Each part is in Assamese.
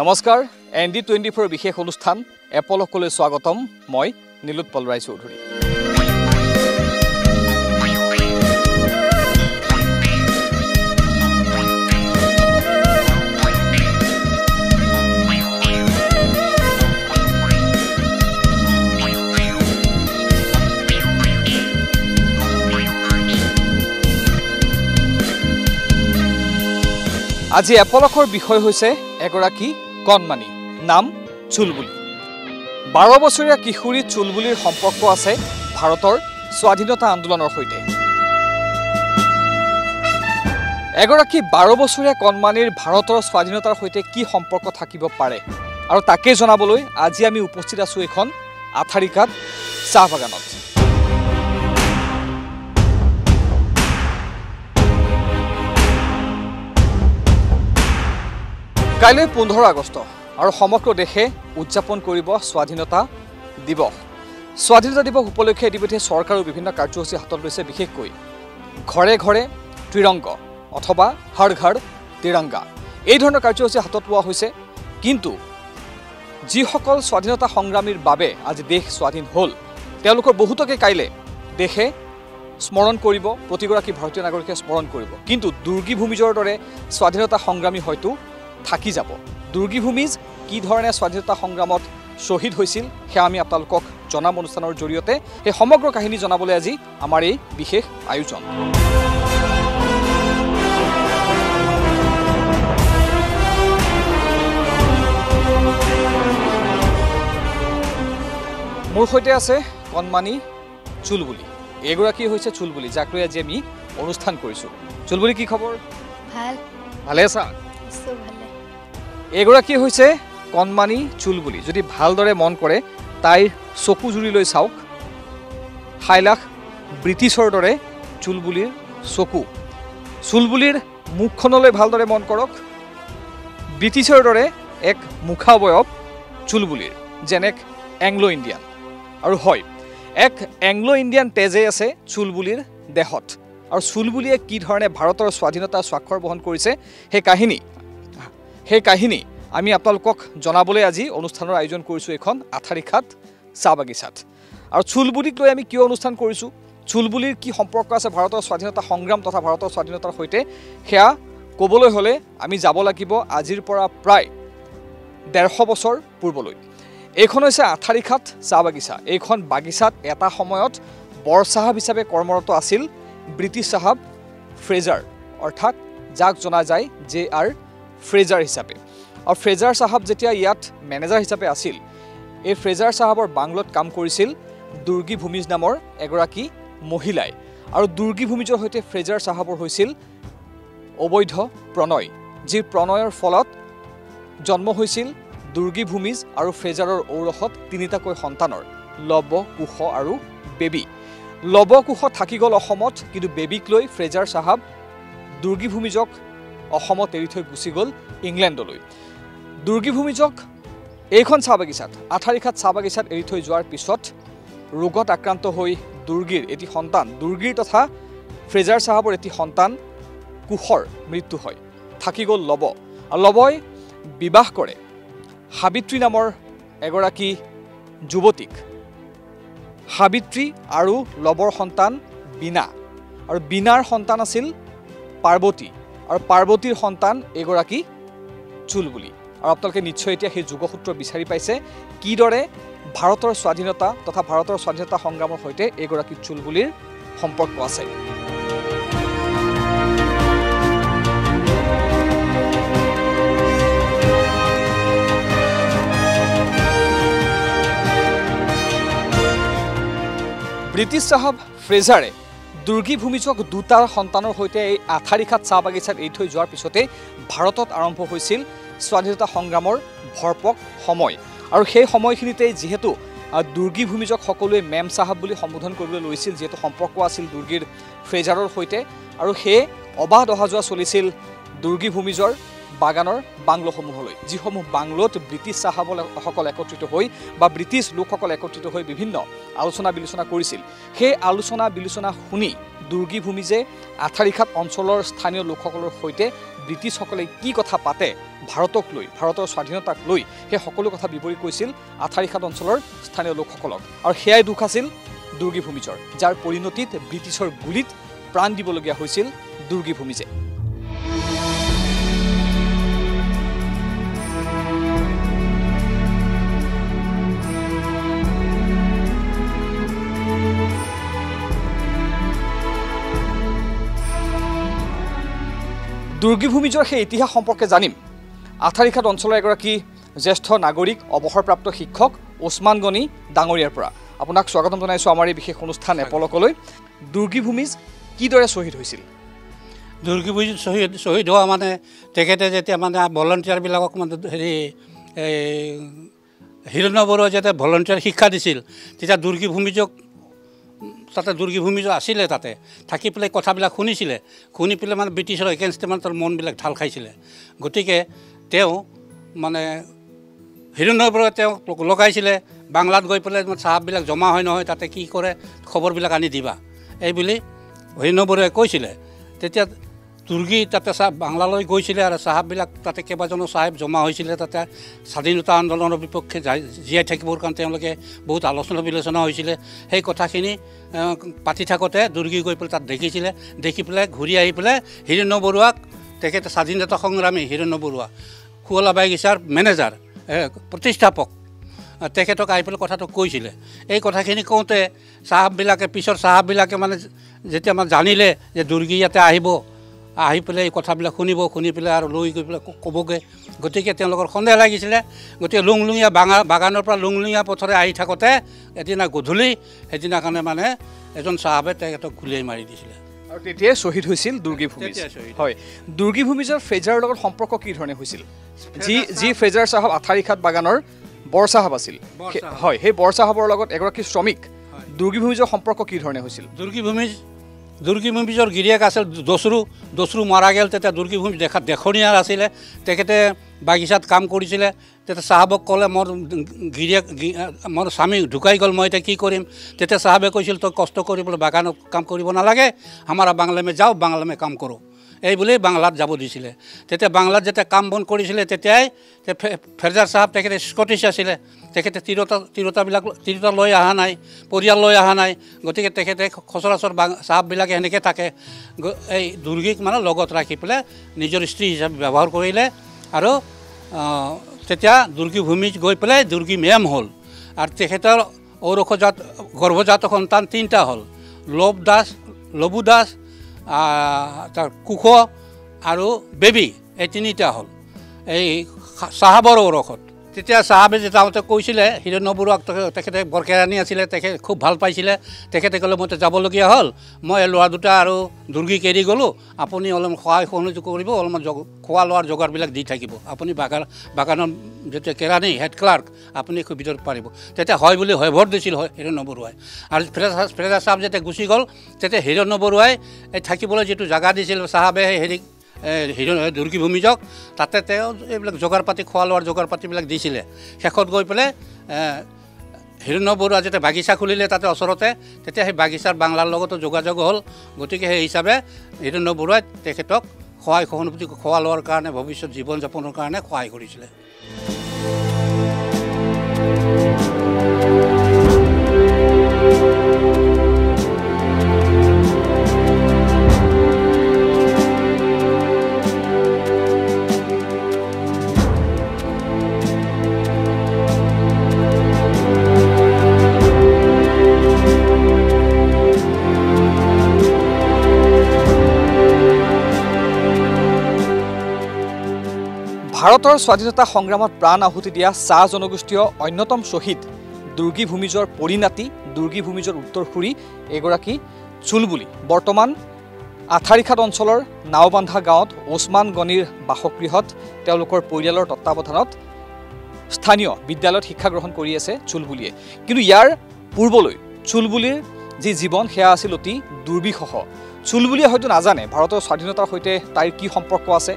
নমস্কাৰ এন ডি টুৱেণ্টি ফ'ৰ বিশেষ অনুষ্ঠান এপলকলৈ স্বাগতম মই নীলোৎপল ৰায় চৌধুৰী। আজি এপলকৰ বিষয় হৈছে এগৰাকী কণমানি নাম চুলবুলি। বাৰ বছৰীয়া কিশোৰী চুলবুলিৰ সম্পৰ্ক আছে ভাৰতৰ স্বাধীনতা আন্দোলনৰ সৈতে। এগৰাকী বাৰ বছৰীয়া কণমানিৰ ভাৰতৰ স্বাধীনতাৰ সৈতে কি সম্পৰ্ক থাকিব পাৰে আৰু তাকে জনাবলৈ আজি আমি উপস্থিত আছোঁ এইখন আথাৰিকাত চাহ বাগানত কাইলৈ পোন্ধৰ আগষ্ট আৰু সমগ্ৰ দেশে উদযাপন কৰিব স্বাধীনতা দিৱস। স্বাধীনতা দিৱস উপলক্ষে ইতিমধ্যে চৰকাৰেও বিভিন্ন কাৰ্যসূচী হাতত লৈছে বিশেষকৈ ঘৰে ঘৰে ত্ৰিৰংগ অথবা হৰ ঘৰ তিৰংগা। এই ধৰণৰ কাৰ্যসূচী হাতত লোৱা হৈছে। কিন্তু যিসকল স্বাধীনতা সংগ্ৰামীৰ বাবে আজি দেশ স্বাধীন হ'ল তেওঁলোকৰ বহুতকে কাইলৈ দেশে স্মৰণ কৰিব প্ৰতিগৰাকী ভাৰতীয় নাগৰিকে স্মৰণ কৰিব। কিন্তু দুৰ্গী ভূমিজৰ দৰে স্বাধীনতা সংগ্ৰামী হয়তো থাকি যাব। দুৰ্গী ভূমিজ কি ধৰণে স্বাধীনতা সংগ্ৰামত শ্বহীদ হৈছিল সেয়া আমি আপোনালোকক জনাম অনুষ্ঠানৰ জৰিয়তে। সেই সমগ্ৰ কাহিনী জনাবলৈ আজি আমাৰ এই বিশেষ আয়োজন। মোৰ সৈতে আছে কণমানি চুলবুলি। এইগৰাকী হৈছে চুলবুলি যাক লৈ আজি আমি অনুষ্ঠান কৰিছোঁ। চুলবুলি কি খবৰ? ভাল। ভালে আছা? এগৰাকী হৈছে কণমানি চুলবুলি। যদি ভালদৰে মন কৰে তাইৰ চকু জুৰি লৈ চাওক হাইলাখ ব্ৰিটিছৰ দৰে চুলবুলিৰ চকু। চুলবুলিৰ মুখখনলৈ ভালদৰে মন কৰক। ব্ৰিটিছৰ দৰে এক মুখাৱয়ব চুলবুলিৰ যেনে এংলো ইণ্ডিয়ান। আৰু হয় এক এংলো ইণ্ডিয়ান তেজে আছে চুলবুলিৰ দেহত। আৰু চুলবুলিয়ে কি ধৰণে ভাৰতৰ স্বাধীনতা স্বাক্ষৰ বহন কৰিছে সেই কাহিনী সেই কাহিনী আমি আপোনালোকক জনাবলৈ আজি অনুষ্ঠানৰ আয়োজন কৰিছোঁ এইখন আঠাৰিখাত চাহ বাগিচাত। আৰু চুলবুলিক লৈ আমি কিয় অনুষ্ঠান কৰিছোঁ? চুলবুলিৰ কি সম্পৰ্ক আছে ভাৰতৰ স্বাধীনতা সংগ্ৰাম তথা ভাৰতৰ স্বাধীনতাৰ সৈতে? সেয়া ক'বলৈ হ'লে আমি যাব লাগিব আজিৰ পৰা প্ৰায় ডেৰশ বছৰ পূৰ্বলৈ। এইখন হৈছে আঠাৰিখাত চাহ বাগিচা। এইখন বাগিচাত এটা সময়ত বৰ চাহাব হিচাপে কৰ্মৰত আছিল ব্ৰিটিছ চাহাব ফ্ৰেজাৰ অৰ্থাৎ যাক জনা যায় জে আৰ ফ্ৰেজাৰ হিচাপে। আৰু ফ্ৰেজাৰ চাহাব যেতিয়া ইয়াত মেনেজাৰ হিচাপে আছিল এই ফ্ৰেজাৰ চাহাবৰ বাংলত কাম কৰিছিল দুৰ্গী ভূমিজ নামৰ এগৰাকী মহিলাই। আৰু দুৰ্গী ভূমিজৰ সৈতে ফ্ৰেজাৰ চাহাবৰ হৈছিল অবৈধ প্ৰণয় যি প্ৰণয়ৰ ফলত জন্ম হৈছিল দুৰ্গী ভূমিজ আৰু ফ্ৰেজাৰৰ ঔৰসত তিনিটাকৈ সন্তানৰ লৱ কুশ আৰু বেবী। লৱ কুশ থাকি গ'ল অসমত কিন্তু বেবীক লৈ ফ্ৰেজাৰ চাহাব দুৰ্গী ভূমিজক অসমত এৰি থৈ গুচি গ'ল ইংলেণ্ডলৈ। দুৰ্গী ভূমিজক এইখন চাহ বাগিচাত আঠাৰিখাত চাহ বাগিচাত এৰি থৈ যোৱাৰ পিছত ৰোগত আক্ৰান্ত হৈ দুৰ্গীৰ এটি সন্তান দুৰ্গীৰ তথা ফ্ৰেজাৰ চাহাবৰ এটি সন্তান কুশৰ মৃত্যু হয় থাকি গ'ল লৱ আৰু লৱই বিবাহ কৰে সাবিত্ৰী নামৰ এগৰাকী যুৱতীক। সাবিত্ৰী আৰু লৱৰ সন্তান বীণা। আৰু বীণাৰ সন্তান আছিল পাৰ্বতী। আৰু পাৰ্বতীৰ সন্তান এগৰাকী চুলবুলি। আৰু আপোনালোকে নিশ্চয় এতিয়া সেই যোগসূত্ৰ বিচাৰি পাইছে কিদৰে ভাৰতৰ স্বাধীনতা তথা ভাৰতৰ স্বাধীনতা সংগ্ৰামৰ সৈতে এগৰাকী চুলবুলিৰ সম্পৰ্ক আছে। ব্ৰিটিছ চাহাব ফ্ৰেজাৰে দুৰ্গী ভূমিজক দুটা সন্তানৰ সৈতে এই আঠাৰিখাত চাহ বাগিচাত এৰি থৈ যোৱাৰ পিছতেই ভাৰতত আৰম্ভ হৈছিল স্বাধীনতা সংগ্ৰামৰ ভৰপক সময়। আৰু সেই সময়খিনিতেই যিহেতু দুৰ্গী ভূমিজক সকলোৱে মেম চাহাব বুলি সম্বোধন কৰিবলৈ লৈছিল যিহেতু সম্পৰ্ক আছিল দুৰ্গীৰ ফ্ৰেজাৰৰ সৈতে আৰু সেই অবাধ অহা যোৱা চলিছিল দুৰ্গী ভূমিজৰ বাগানৰ বাংলোসমূহলৈ যিসমূহ বাংলোত ব্ৰিটিছ চাহাবসকল একত্ৰিত হৈ বা ব্ৰিটিছ লোকসকল একত্ৰিত হৈ বিভিন্ন আলোচনা বিলোচনা কৰিছিল। সেই আলোচনা বিলোচনা শুনি দুৰ্গী ভূমিজে আঠাৰিখাত অঞ্চলৰ স্থানীয় লোকসকলৰ সৈতে ব্ৰিটিছসকলে কি কথা পাতে ভাৰতক লৈ ভাৰতৰ স্বাধীনতাক লৈ সেই সকলো কথা বিৱৰি কৈছিল আঠাৰিখাত অঞ্চলৰ স্থানীয় লোকসকলক। আৰু সেয়াই দুখ আছিল দুৰ্গী ভূমিজৰ যাৰ পৰিণতিত ব্ৰিটিছৰ গুলীত প্ৰাণ দিবলগীয়া হৈছিল দুৰ্গী ভূমিজে দুৰ্গী ভূমিজৰ সেই ইতিহাস সম্পৰ্কে জানিম। আঠাৰিখাত অঞ্চলৰ এগৰাকী জ্যেষ্ঠ নাগৰিক অৱসৰপ্ৰাপ্ত শিক্ষক ওচমান গনি ডাঙৰীয়াৰ পৰা। আপোনাক স্বাগতম জনাইছোঁ আমাৰ এই বিশেষ অনুষ্ঠান এপলকলৈ। দুৰ্গী ভূমিজ কিদৰে শ্বহীদ হৈছিল? দুৰ্গী পুজি শ্বহীদ শ্বহীদ হোৱা মানে তেখেতে যেতিয়া মানে ভলণ্টিয়াৰবিলাকক মানে হেৰি এই হিৰণ্য বৰুৱাই যেতিয়া ভলণ্টিয়াৰ শিক্ষা দিছিল তেতিয়া দুৰ্গী ভূমিজক তাতে দুৰ্গী ভূমিজ আছিলে তাতে। থাকি পেলাই কথাবিলাক শুনিছিলে। শুনি পেলাই মানে ব্ৰিটিছৰ এগেইনষ্টে মানে তাৰ মনবিলাক ঢাল খাইছিলে। গতিকে তেওঁ মানে হিৰণ্য বৰুৱাই তেওঁক লগাইছিলে। বাংলাত গৈ পেলাই চাহাববিলাক জমা হয় নহয় তাতে কি কৰে খবৰবিলাক আনি দিবা। এই বুলি হিৰণ্য বৰুৱাই কৈছিলে। তেতিয়া তুৰ্গী তাতে চাহ বাংলালৈ গৈছিলে আৰু চাহাববিলাক তাতে কেইবাজনো চাহেব জমা হৈছিলে তাতে স্বাধীনতা আন্দোলনৰ বিপক্ষে যাই জীয়াই থাকিবৰ কাৰণে তেওঁলোকে বহুত আলোচনা বিলোচনা হৈছিলে। সেই কথাখিনি পাতি থাকোঁতে দুৰ্গী গৈ পেলাই তাত দেখিছিলে দেখি পেলাই ঘূৰি আহি পেলাই হিৰণ্য বৰুৱাক তেখেতে স্বাধীনতা সংগ্ৰামী হিৰণ্য বৰুৱা শুৱলা বাগিচাৰ মেনেজাৰ প্ৰতিষ্ঠাপক তেখেতক আহি পেলাই কথাটো কৈছিলে। এই কথাখিনি কওঁতে চাহাববিলাকে পিছৰ চাহাববিলাকে মানে যেতিয়া মানে জানিলে যে দুৰ্গী ইয়াতে আহিব আহি পেলাই এই কথাবিলাক শুনিব শুনি পেলাই আৰু লৈ গৈ পেলাই ক'বগৈ। গতিকে তেওঁলোকৰ সন্দেহ লাগিছিলে। গতিকে লুংলুঙীয়া বাঙা বাগানৰ পৰা লুংলুঙীয়া পথৰে আহি থাকোঁতে এদিনা গধূলি সেইদিনাখনে মানে এজন চাহাবে তেখেতক গুলিয়াই মাৰি দিছিলে। আৰু তেতিয়াই শ্বহীদ হৈছিল দুৰ্গী ভূমিজ। হয়। দুৰ্গী ভূমিজৰ ফ্ৰেজাৰৰ লগত সম্পৰ্ক কি ধৰণে হৈছিল? যি যি ফ্ৰেজাৰ চাহাব আঠাৰিখাত বাগানৰ বৰ চাহাব আছিল। হয় সেই বৰ চাহাবৰ লগত এগৰাকী শ্ৰমিক। দুৰ্গী ভূমিজৰ সম্পৰ্ক কি ধৰণে হৈছিল? দুৰ্গী ভূমিজ দুৰ্গী ভূমিজৰ গিৰিয়েক আছিল দচৰু দচৰু মাৰা গ'ল তেতিয়া দুৰ্গী ভূমি দেখাত দেখনীয়াৰ আছিলে। তেখেতে বাগিচাত কাম কৰিছিলে। তেতিয়া চাহাবক ক'লে মোৰ গিৰিয়েক মোৰ স্বামী ঢুকাই গ'ল মই এতিয়া কি কৰিম? তেতিয়া চাহাবে কৈছিল তই কষ্ট কৰিবলৈ বাগানত কাম কৰিব নালাগে। আমাৰ বাংলা মে যাওঁ বাংলা মে কাম কৰোঁ। এই বুলি বাংলাত যাব দিছিলে। তেতিয়া বাংলাত যেতিয়া কাম বন কৰিছিলে তেতিয়াই ফেৰজাৰ চাহাব তেখেতে স্কটিছ আছিলে। তেখেতে তিৰোতা তিৰোতাবিলাক তিৰোতা লৈ অহা নাই পৰিয়াল লৈ অহা নাই। গতিকে তেখেতে সচৰাচৰ বাং চাহাববিলাকে সেনেকৈ থাকে এই দুৰ্গীক মানে লগত ৰাখি পেলাই নিজৰ স্ত্ৰী হিচাপে ব্যৱহাৰ কৰিলে আৰু তেতিয়া দুৰ্গী ভূমিত গৈ পেলাই দুৰ্গী মেম হ'ল। আৰু তেখেতৰ ঔৰসজাত গৰ্ভজাত সন্তান তিনিটা হ'ল লৱ দাস লবু দাস তাৰ কুশ আৰু বেবী এই তিনিটা হ'ল। এই চাহাবৰ ঔৰসত। তেতিয়া চাহাবে যাওঁতে কৈছিলে হিৰণ্য বৰুৱাক তেখে- তেখেতে বৰকেৰাণী আছিলে তেখেতে খুব ভাল পাইছিলে। তেখেতে ক'লে মইতো যাবলগীয়া হ'ল। মই ল'ৰা দুটা আৰু দুৰ্গীক এৰি গ'লোঁ। আপুনি অলপমান সহায় সহযোগ কৰিব অলপমান জগ খোৱা লোৱাৰ যোগাৰবিলাক দি থাকিব। আপুনি বাগান বাগানৰ যেতিয়া কেৰাণী হেড ক্লাৰ্ক আপুনি সুবিধাত পাৰিব। তেতিয়া হয় বুলি হয় ভৰ দিছিল হয় হিৰণ্য বৰুৱাই আৰু ফ্ৰেজা ফ্ৰেজা চাহাব যেতিয়া গুচি গ'ল তেতিয়া হিৰণ্য বৰুৱাই এই থাকিবলৈ যিটো জেগা দিছিল চাহাবে হেৰি দুৰ্গী ভূমিজক তাতে তেওঁ এইবিলাক যোগাৰ পাতি খোৱা লোৱাৰ যোগাৰ পাতিবিলাক দিছিলে। শেষত গৈ পেলাই হিৰণ্য বৰুৱা যেতিয়া বাগিচা খুলিলে তাতে ওচৰতে তেতিয়া সেই বাগিচাৰ বাংলাৰ লগতো যোগাযোগ হ'ল। গতিকে সেই হিচাপে হিৰণ্য বৰুৱাই তেখেতক সহায় সহানুভূতি খোৱা লোৱাৰ কাৰণে ভৱিষ্যত জীৱন যাপনৰ কাৰণে সহায় কৰিছিলে। ভাৰতৰ স্বাধীনতা সংগ্ৰামত প্ৰাণ আহুতি দিয়া চাহ জনগোষ্ঠীয় অন্যতম শ্বহীদ দুৰ্গী ভূমিজৰ পৰিণাতি দুৰ্গী ভূমিজৰ উত্তৰসূৰী এগৰাকী চুলবুলি বৰ্তমান আঠাৰিখাত অঞ্চলৰ নাওবান্ধা গাঁৱত ওচমান গনিৰ বাসগৃহত তেওঁলোকৰ পৰিয়ালৰ তত্বাৱধানত স্থানীয় বিদ্যালয়ত শিক্ষা গ্ৰহণ কৰি আছে চুলবুলিয়ে কিন্তু ইয়াৰ পূৰ্বলৈ চুলবুলিৰ যি জীৱন সেয়া আছিল অতি দুৰ্বিষহ। চুলবুলিয়ে হয়তো নাজানে ভাৰতৰ স্বাধীনতাৰ সৈতে তাইৰ কি সম্পৰ্ক আছে?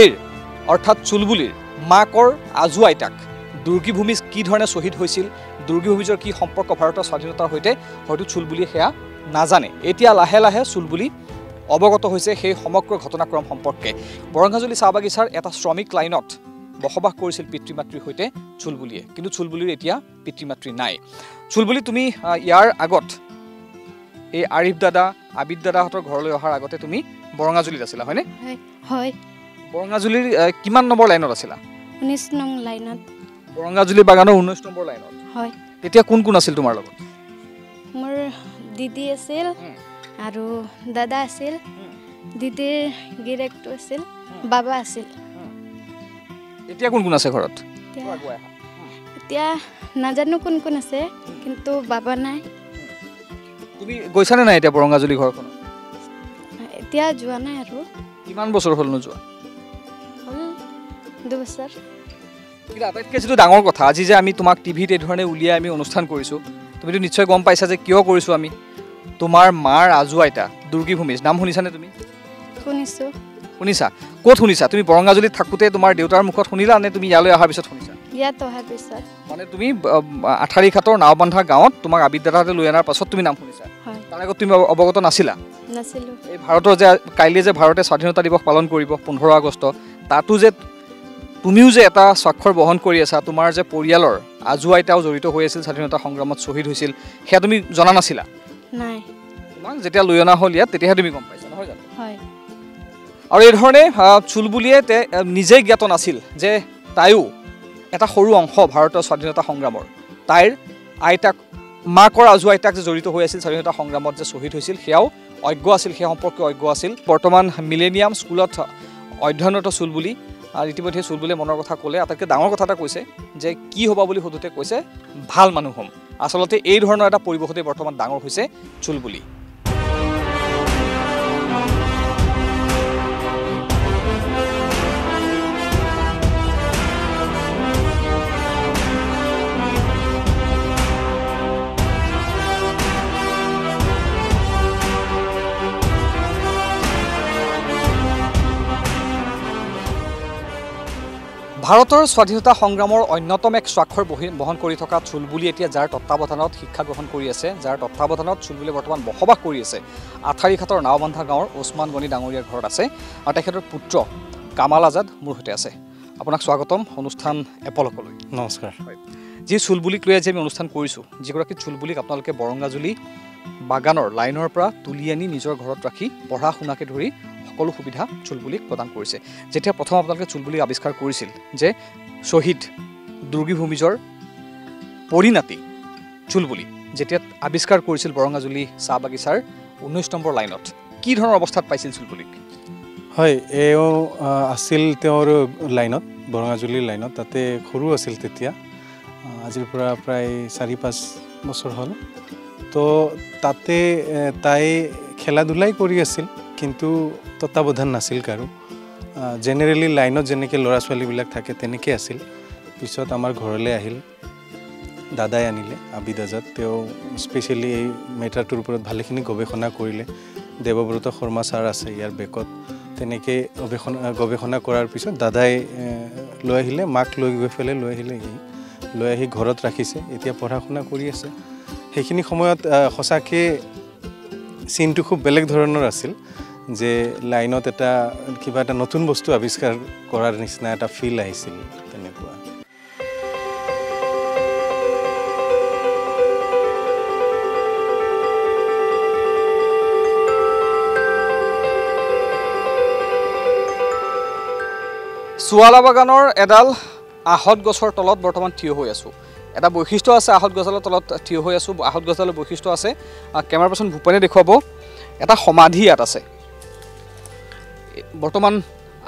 এইৰ অৰ্থাৎ চুলবুলিৰ মাকৰ আজু আইতাক দুৰ্গী ভূমিজ কি ধৰণে শ্বহীদ হৈছিল দুৰ্গী ভূমিজৰ কি সম্পৰ্ক ভাৰতৰ স্বাধীনতাৰ সৈতে হয়তো চুলবুলিয়ে সেয়া নাজানে। এতিয়া লাহে লাহে চুলবুলি অৱগত হৈছে সেই সমগ্ৰ ঘটনাক্ৰম সম্পৰ্কে। বৰঙাজুলি চাহ বাগিচাৰ এটা শ্ৰমিক লাইনত বসবাস কৰিছিল পিতৃ মাতৃৰ সৈতে চুলবুলিয়ে। কিন্তু চুলবুলিৰ এতিয়া পিতৃ মাতৃ নাই। চুলবুলি তুমি ইয়াৰ আগত এই আৰিফ দাদা আবিদ দাদাহঁতৰ ঘৰলৈ অহাৰ আগতে তুমি বৰঙাজুলিত আছিলা হয়নে? হয় হয়। বৰঙাজুলিৰ কিমান নম্বৰ লাইনত আছিলা? ঊনৈছ নং লাইনত। বৰঙাজুলি বাগানৰ ঊনৈছ নম্বৰ লাইনত। হয়। তেতিয়া কোন কোন আছিল তোমাৰ লগত? মোৰ দিদি আছিল। আৰু দাদা আছিল। দিদিৰ গিৰেকটো আছিল। বাবা আছিল। এতিয়া কোন কোন আছে ঘৰত? এতিয়া নাজানো কোন কোন আছে কিন্তু বাবা নাই। তুমি গৈছানে নাই এতিয়া বৰঙাজুলি ঘৰখনত? এতিয়া যোৱা নাই আৰু। কিমান বছৰ হ'ল নোযোৱা? দুবছৰ কিন্তু আটাইতকৈ যিটো ডাঙৰ কথা আজি যে আমি তোমাক টিভিত এই ধৰণে উলিয়াই আমি অনুষ্ঠান কৰিছোঁ তুমিতো নিশ্চয় গম পাইছা যে কিয় কৰিছোঁ আমি? তোমাৰ মাৰ আজু আইতা দুৰ্গী ভূমিজ নাম শুনিছানে তুমি? শুনিছোঁ। শুনিছা? ক'ত শুনিছা? তুমি বৰঙাজুলিত থাকোঁতে তোমাৰ দেউতাৰ মুখত শুনিলা নে তুমি ইয়ালৈ অহাৰ পিছত শুনিছা? ইয়াত অহাৰ পিছত। মানে তুমি আঠাৰী ঘাটৰ নাওবান্ধা গাঁৱত তোমাক আবিদ দাদাহঁতে লৈ অনাৰ পাছত তুমি নাম শুনিছা? তাৰ আগত তুমি অৱ- অৱগত নাছিলা? নাছিলোঁ। এই ভাৰতৰ যে কাইলৈ যে ভাৰতে স্বাধীনতা দিৱস পালন কৰিব পোন্ধৰ আগষ্ট তাতো যে তুমিও যে এটা স্বাক্ষৰ বহন কৰি আছা তোমাৰ যে পৰিয়ালৰ আজু আইতাও জড়িত হৈ আছিল স্বাধীনতা সংগ্ৰামত শ্বহীদ হৈছিল সেয়া তুমি জনা নাছিলা? নাই। তোমাক যেতিয়া লৈ অনা হ'ল ইয়াত তেতিয়াহে তুমি গম পাইছা নহয় জানো? আৰু এই ধৰণে আহ, চুলবুলিয়ে তে নিজেই জ্ঞাত নাছিল যে তাইও এটা সৰু অংশ ভাৰতৰ স্বাধীনতা সংগ্ৰামৰ। তাইৰ আইতাক মাকৰ আজু আইতাক যে জড়িত হৈ আছিল স্বাধীনতা সংগ্ৰামত যে শ্বহীদ হৈছিল সেয়াও অজ্ঞ আছিল সেই সম্পৰ্কে অজ্ঞ আছিল। বৰ্তমান মিলেনিয়াম স্কুলত অধ্যয়নৰত চুলবুলি আৰু ইতিমধ্যে চুলবুলিয়ে মনৰ কথা ক'লে আটাইতকৈ ডাঙৰ কথা এটা কৈছে যে কি হ'বা বুলি সোধোতে কৈছে ভাল মানুহ হ'ম। আচলতে এই ধৰণৰ এটা পৰিৱেশতে বৰ্তমান ডাঙৰ হৈছে চুলবুলি। ভাৰতৰ স্বাধীনতা সংগ্ৰামৰ অন্যতম এক স্বাক্ষৰ বহি বহন কৰি থকা চুলবুলি এতিয়া যাৰ তত্বাৱধানত শিক্ষা গ্ৰহণ কৰি আছে যাৰ তত্বাৱধানত চুলবুলি বৰ্তমান বসবাস কৰি আছে আঠাৰীঘাটৰ নাওবান্ধা গাঁৱৰ ওচমান গণি ডাঙৰীয়াৰ ঘৰত আছে আৰু তেখেতৰ পুত্ৰ কামাল আজাদ মোৰ সৈতে আছে। আপোনাক স্বাগতম অনুষ্ঠান এপলকলৈ। নমস্কাৰ। যি চুলবুলিক লৈ আজি আমি অনুষ্ঠান কৰিছোঁ যিগৰাকী চুলবুলিক আপোনালোকে বৰংগাজুলি বাগানৰ লাইনৰ পৰা তুলি আনি নিজৰ ঘৰত ৰাখি পঢ়া শুনাকে ধৰি সকলো সুবিধা চুলবুলিক প্ৰদান কৰিছে। যেতিয়া প্ৰথম আপোনালোকে চুলবুলিক আৱিষ্কাৰ কৰিছিল যে শ্বহীদ দুৰ্গী ভূমিজৰ পৰিণাতি চুলবুলি যেতিয়া আৱিষ্কাৰ কৰিছিল বৰঙাজুলি চাহ বাগিচাৰ ঊনৈছ নম্বৰ লাইনত কি ধৰণৰ অৱস্থাত পাইছিল চুলবুলিক? হয় এওঁ আছিল তেওঁৰ লাইনত বৰঙাজুলিৰ লাইনত তাতে সৰু আছিল তেতিয়া। আজিৰ পৰা প্ৰায় চাৰি পাঁচ বছৰ হ'ল। তো তাতে তাই খেলা ধূলাই কৰি আছিল। কিন্তু তত্বাৱধান নাছিল কাৰো। জেনেৰেলি লাইনত যেনেকৈ ল'ৰা ছোৱালীবিলাক থাকে তেনেকৈ আছিল। পিছত আমাৰ ঘৰলৈ আহিল দাদাই আনিলে আবিদ আজাদ। তেওঁ স্পেচিয়েলি এই মেটাৰটোৰ ওপৰত ভালেখিনি গৱেষণা কৰিলে। দেৱব্ৰত শৰ্মা ছাৰ আছে ইয়াৰ বেকত তেনেকৈ গৱেষণা গৱেষণা কৰাৰ পিছত দাদাই লৈ আহিলে মাক লৈ গৈ পেলাই লৈ আহিলে সি। লৈ আহি ঘৰত ৰাখিছে এতিয়া পঢ়া শুনা কৰি আছে। সেইখিনি সময়ত সঁচাকৈ চিনটো খুব বেলেগ ধৰণৰ আছিল। যে লাইনত এটা কিবা এটা নতুন বস্তু আৱিষ্কাৰ কৰাৰ নিচিনা এটা ফিল আহিছিল তেনেকুৱা। চুৱালা বাগানৰ এডাল আহঁত গছৰ তলত বৰ্তমান থিয় হৈ আছোঁ। এটা বৈশিষ্ট্য আছে আহঁত গছডালৰ তলত থিয় হৈ আছোঁ। আহঁত গছডালৰ বৈশিষ্ট্য আছে কেমেৰা পাৰ্চন ভূপেনে দেখুৱাব। এটা সমাধি ইয়াত আছে। বৰ্তমান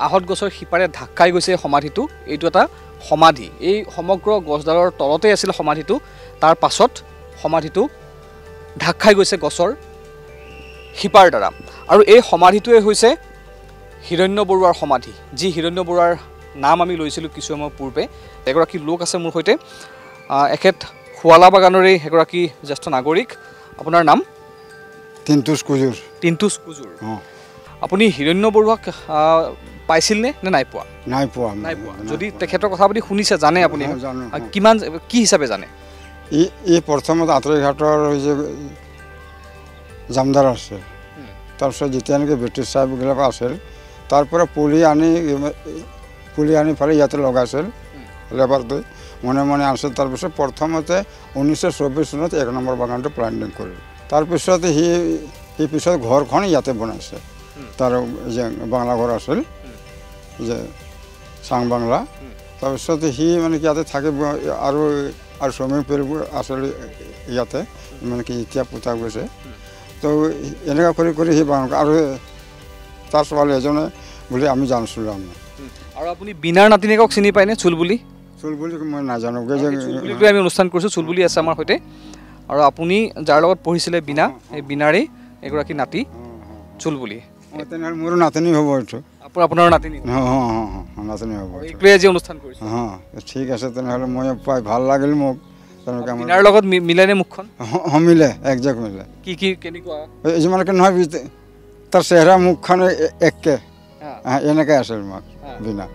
আহঁত গছৰ শিপাৰে ঢাক খাই গৈছে সমাধিটো। এইটো এটা সমাধি। এই সমগ্ৰ গছডালৰ তলতে আছিল সমাধিটো। তাৰ পাছত সমাধিটো ঢাক খাই গৈছে গছৰ শিপাৰ দ্বাৰা। আৰু এই সমাধিটোৱে হৈছে হিৰণ্য বৰুৱাৰ সমাধি। যি হিৰণ্য বৰুৱাৰ নাম আমি লৈছিলোঁ কিছু সময় পূৰ্বে। এগৰাকী লোক আছে মোৰ সৈতে। এখেত শুৱালা বাগানৰেই এগৰাকী জ্যেষ্ঠ নাগৰিক। আপোনাৰ নাম? তিনটুচ কুজুৰ। তিনটুচ কুজুৰ। আপুনি হিৰণ্য বৰুৱাক আহ, পাইছিলনে নে নাই পোৱা? নাই পোৱা। নাই পোৱা। যদি তেখেতৰ কথা আপুনি শুনিছে জানে আপুনি। কিমান কি হিচাপে জানে? ই ই প্ৰথমত আঁতৰি ঘাটৰ হৈ যে জামদাৰ আছিল। তাৰপিছত যেতিয়া নেকি ব্ৰিটিছ চাহেববিলাক আছিল তাৰ পৰা পুলি আনি পুলি আনি পেলাই ইয়াতে লগাইছিল লেবাৰটো মনে মনে আছিল তাৰপিছত প্ৰথমতে ঊনৈছশ চৌব্বিছ চনত এক নম্বৰ বাগানটো প্লান্টিং কৰিল। তাৰপিছত সি সি পিছত ঘৰখন ইয়াতে বনাইছে। তাৰ যে বাংলা ঘৰ আছিল যে চাং বাংলা। তাৰপিছত সি মানে কি ইয়াতে থাকিব আৰু আৰু চুইমিং পুলবোৰ আছিল ইয়াতে মানে কি এতিয়া পোতা গৈছে তো এনেকুৱা কৰি কৰি সি বাগান আৰু তাৰ ছোৱালী এজনে বুলি আমি জানিছিলোঁ আমি আৰু আপুনি বিনাৰ নাতিনীয়েকক চিনি পায়নে চুলবুলি? চুল বুলি মই নাজানো আমি অনুষ্ঠান কৰিছোঁ চুলবুলি আছে আমাৰ সৈতে। আৰু আপুনি যাৰ লগত পঢ়িছিলে বিনা সেই বিনাৰেই এগৰাকী নাতি চুলবুলি অঁ, তেনেহ'লে মোৰো নাতিনী হ'ব এইটো। আপোনাৰ নাতিনী? অঁ অঁ অঁ অঁ হ'ব এইটোৱে আজি অনুষ্ঠান কৰিছোঁ। অঁ ঠিক আছে তেনেহ'লে মই পাই ভাল লাগিল মোক। তেনেকৈ আমাৰ লগত মিলেনে মুখখন? হ, মিলে একজেক্ট মিলে। কি কি কেনেকুৱা? যিমানকৈ নহয় তাৰ চেহেৰা মুখখন একে। এনেকৈ আছিল মাক হা। বিনা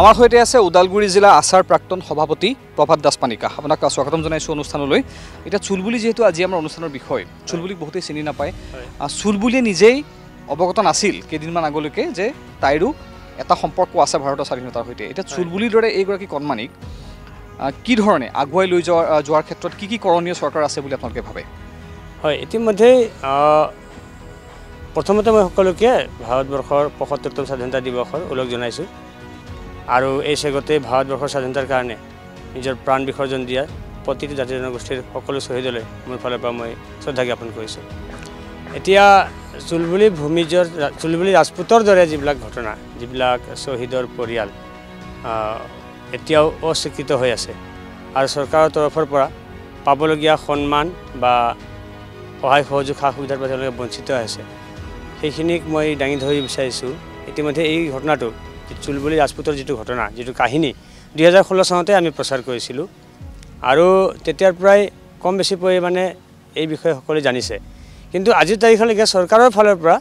আমাৰ সৈতে আছে ওদালগুৰি জিলা আছাৰ প্ৰাক্তন সভাপতি প্ৰভাত দাসপানিকা। আপোনাক স্বাগতম জনাইছোঁ অনুষ্ঠানলৈ। এতিয়া চুলবুলি যিহেতু আজি আমাৰ অনুষ্ঠানৰ বিষয় চুলবুলিক বহুতেই চিনি নাপায়। চুলবুলিয়ে নিজেই অৱগত নাছিল কেইদিনমান আগলৈকে যে তাইৰো এটা সম্পৰ্ক আছে ভাৰতৰ স্বাধীনতাৰ সৈতে। এতিয়া চুলবুলিৰ দৰে এইগৰাকী কণমানিক কি ধৰণে আগুৱাই লৈ যোৱাৰ যোৱাৰ ক্ষেত্ৰত কি কি কৰণীয় চৰকাৰ আছে বুলি আপোনালোকে ভাবে? হয় ইতিমধ্যেই প্ৰথমতে মই সকলোকে ভাৰতবৰ্ষৰ পঁয়সত্তৰতম স্বাধীনতা দিৱসৰ ওলগ জনাইছোঁ। আৰু এই চেগতে ভাৰতবৰ্ষৰ স্বাধীনতাৰ কাৰণে নিজৰ প্ৰাণ বিসৰ্জন দিয়া প্ৰতিটো জাতি জনগোষ্ঠীৰ সকলো শ্বহীদলৈ মোৰ ফালৰ পৰা মই শ্ৰদ্ধা জ্ঞাপন কৰিছোঁ। এতিয়া চুলবুলি ভূমিজৰ চুলবুলি ৰাজপুতৰ দৰে যিবিলাক ঘটনা যিবিলাক শ্বহীদৰ পৰিয়াল এতিয়াও অস্বীকৃত হৈ আছে আৰু চৰকাৰৰ তৰফৰ পৰা পাবলগীয়া সন্মান বা সহায় সহযোগ সা সুবিধাৰ পৰা তেওঁলোকে বঞ্চিত হৈ আছে। সেইখিনিক মই দাঙি ধৰিব বিচাৰিছোঁ। ইতিমধ্যে এই ঘটনাটো চুলবুলি ৰাজপুতৰ যিটো ঘটনা যিটো কাহিনী দুহেজাৰ ষোল্ল চনতে আমি প্ৰচাৰ কৰিছিলোঁ। আৰু তেতিয়াৰ পৰাই কম বেছি পৰিমাণে এই বিষয়ে সকলোৱে জানিছে। কিন্তু আজিৰ তাৰিখলৈকে চৰকাৰৰ ফালৰ পৰা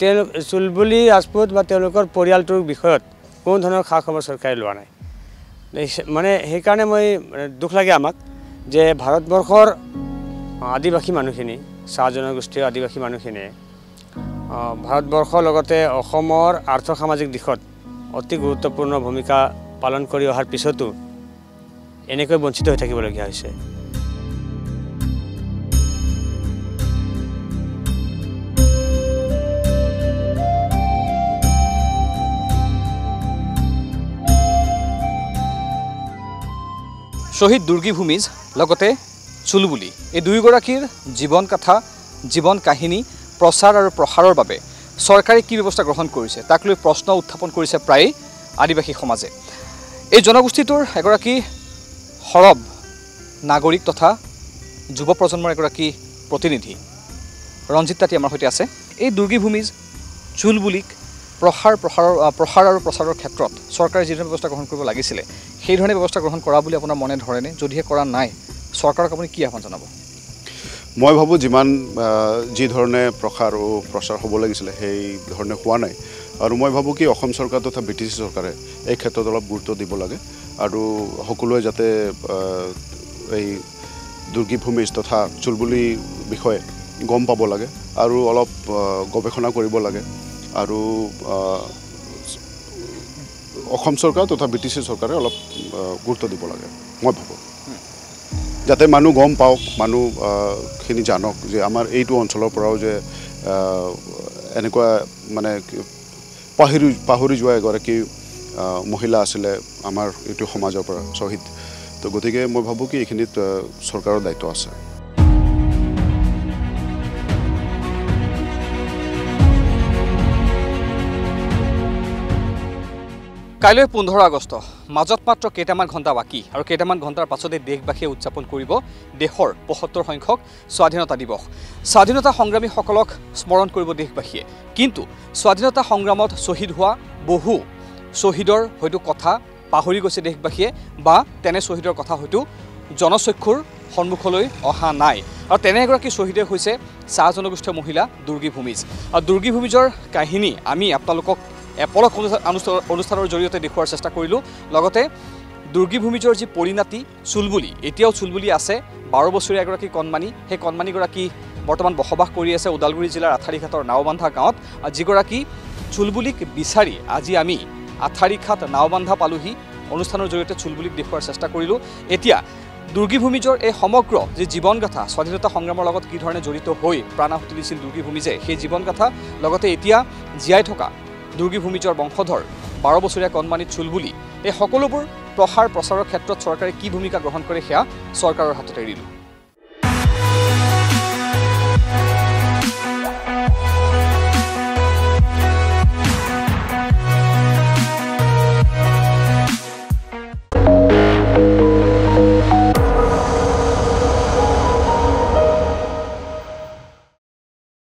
তেওঁলোক চুলবুলি ৰাজপুত বা তেওঁলোকৰ পৰিয়ালটোৰ বিষয়ত কোনো ধৰণৰ খা খবৰ চৰকাৰে লোৱা নাই। মানে সেইকাৰণে মই দুখ লাগে আমাক যে ভাৰতবৰ্ষৰ আদিবাসী মানুহখিনি চাহ জনগোষ্ঠীৰ আদিবাসী মানুহখিনিয়ে ভাৰতবৰ্ষৰ লগতে অসমৰ আৰ্থ সামাজিক দিশত অতি গুৰুত্বপূৰ্ণ ভূমিকা পালন কৰি অহাৰ পিছতো এনেকৈ বঞ্চিত হৈ থাকিবলগীয়া হৈছে। শ্বহীদ দুৰ্গী ভূমিজ লগতে চুলবুলি। এই দুয়োগৰাকীৰ জীৱন কথা জীৱন কাহিনী প্ৰচাৰ আৰু প্ৰসাৰৰ বাবে চৰকাৰে কি ব্যৱস্থা গ্ৰহণ কৰিছে তাক লৈ প্ৰশ্ন উত্থাপন কৰিছে প্ৰায়েই আদিবাসী সমাজে। এই জনগোষ্ঠীটোৰ এগৰাকী সৰব নাগৰিক তথা যুৱ প্ৰজন্মৰ এগৰাকী প্ৰতিনিধি ৰঞ্জিত তাঁতী আমাৰ সৈতে আছে। এই দুৰ্গী ভূমিজ চুলবুলিক প্ৰসাৰ প্ৰসাৰৰ প্ৰসাৰ আৰু প্ৰচাৰৰ ক্ষেত্ৰত চৰকাৰে যিধৰণে ব্যৱস্থা গ্ৰহণ কৰিব লাগিছিলে সেই ধৰণে ব্যৱস্থা গ্ৰহণ কৰা বুলি আপোনাৰ মনে ধৰেনে? যদিহে কৰা নাই চৰকাৰক আপুনি কি আহ্বান জনাব? মই ভাবোঁ যিমান যি ধৰণে প্ৰসাৰ আৰু প্ৰচাৰ হ'ব লাগিছিলে সেই ধৰণে হোৱা নাই। আৰু মই ভাবোঁ কি অসম চৰকাৰ তথা বি টি চি চৰকাৰে এই ক্ষেত্ৰত অলপ গুৰুত্ব দিব লাগে। আৰু সকলোৱে যাতে এই দুৰ্গী ভূমিজ তথা চুলবুলি বিষয়ে গম পাব লাগে আৰু অলপ গৱেষণা কৰিব লাগে। আৰু অসম চৰকাৰ তথা বি টি চি চৰকাৰে অলপ গুৰুত্ব দিব লাগে মই ভাবোঁ। যাতে মানুহ গম পাওক মানুহ আহ, খিনি জানক যে আমাৰ এইটো অঞ্চলৰ পৰাও যে এনেকুৱা মানে পাহৰি পাহৰি যোৱা এগৰাকী মহিলা আছিলে আমাৰ এইটো সমাজৰ পৰা শ্বহীদ। তো গতিকে মই ভাবোঁ কি এইখিনিত চৰকাৰৰ দায়িত্ব আছে। কাইলৈ পোন্ধৰ আগষ্ট। মাজত মাত্ৰ কেইটামান ঘণ্টা বাকী আৰু কেইটামান ঘণ্টাৰ পাছতে দেশবাসীয়ে উদযাপন কৰিব দেশৰ পঁসত্তৰ সংখ্যক স্বাধীনতা দিৱস। স্বাধীনতা সংগ্ৰামীসকলক স্মৰণ কৰিব দেশবাসীয়ে। কিন্তু স্বাধীনতা সংগ্ৰামত শ্বহীদ হোৱা বহু শ্বহীদৰ হয়তো কথা পাহৰি গৈছে দেশবাসীয়ে বা তেনে শ্বহীদৰ কথা হয়তো জনচক্ষুৰ সন্মুখলৈ অহা নাই। আৰু তেনে এগৰাকী শ্বহীদে হৈছে চাহ জনগোষ্ঠীয় মহিলা দুৰ্গী ভূমিজ। আৰু দুৰ্গী ভূমিজৰ কাহিনী আমি আপোনালোকক এপলক অনুষ্ঠা- অনুষ্ঠা- অনুষ্ঠানৰ জৰিয়তে দেখুওৱাৰ চেষ্টা কৰিলোঁ। লগতে দুৰ্গী ভূমিজৰ যি পৰিণাতি চুলবুলি এতিয়াও চুলবুলি আছে। বাৰ বছৰীয়া এগৰাকী কণমানি সেই কণমানিগৰাকী বৰ্তমান বসবাস কৰি আছে ওদালগুৰি জিলাৰ আঠাৰীঘাটৰ নাওবান্ধা গাঁৱত। যিগৰাকী চুলবুলিক বিচাৰি আজি আমি আঠাৰীঘাট নাওবান্ধা পালোহি। অনুষ্ঠানৰ জৰিয়তে চুলবুলিক দেখুওৱাৰ চেষ্টা কৰিলোঁ। এতিয়া দুৰ্গী ভূমিজৰ এই সমগ্ৰ যি জীৱনগাথা স্বাধীনতা সংগ্ৰামৰ লগত কি ধৰণে জড়িত হৈ প্ৰাণ আহুতি দিছিল দুৰ্গী ভূমিজে সেই জীৱনগাথা লগতে এতিয়া জীয়াই থকা দুৰ্গী ভূমিজৰ বংশধৰ বাৰ বছৰীয়া কণমানিত চুলবুলি এই সকলোবোৰ প্ৰসাৰ প্ৰচাৰৰ ক্ষেত্ৰত চৰকাৰে কি ভূমিকা গ্ৰহণ কৰে সেয়া চৰকাৰৰ হাতত এৰিলোঁ